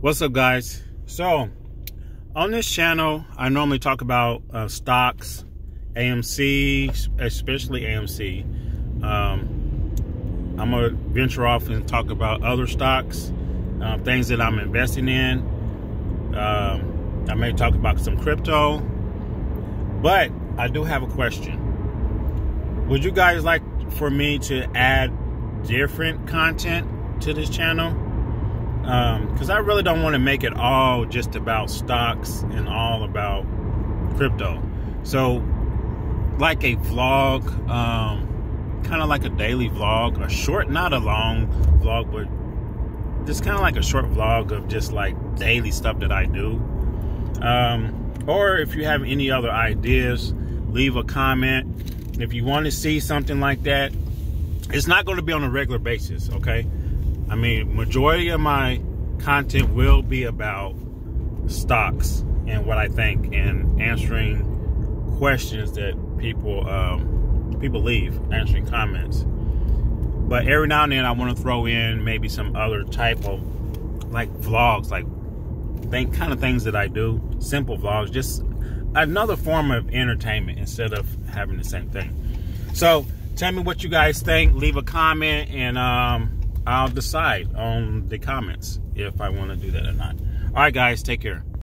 What's up, guys? So, on this channel, I normally talk about uh, stocks, AMC, especially AMC. Um, I'm gonna venture off and talk about other stocks, uh, things that I'm investing in. Um, I may talk about some crypto, but I do have a question. Would you guys like for me to add different content to this channel? Because um, I really don't want to make it all just about stocks and all about crypto. So, like a vlog, um, kind of like a daily vlog, a short, not a long vlog, but just kind of like a short vlog of just like daily stuff that I do. Um, or if you have any other ideas, leave a comment. If you want to see something like that, it's not going to be on a regular basis, okay? I mean, majority of my content will be about stocks and what I think and answering questions that people um, people leave, answering comments. But every now and then I want to throw in maybe some other type of like vlogs, like think kind of things that I do, simple vlogs, just another form of entertainment instead of having the same thing. So tell me what you guys think. Leave a comment and um, I'll decide on the comments if I want to do that or not. All right, guys, take care.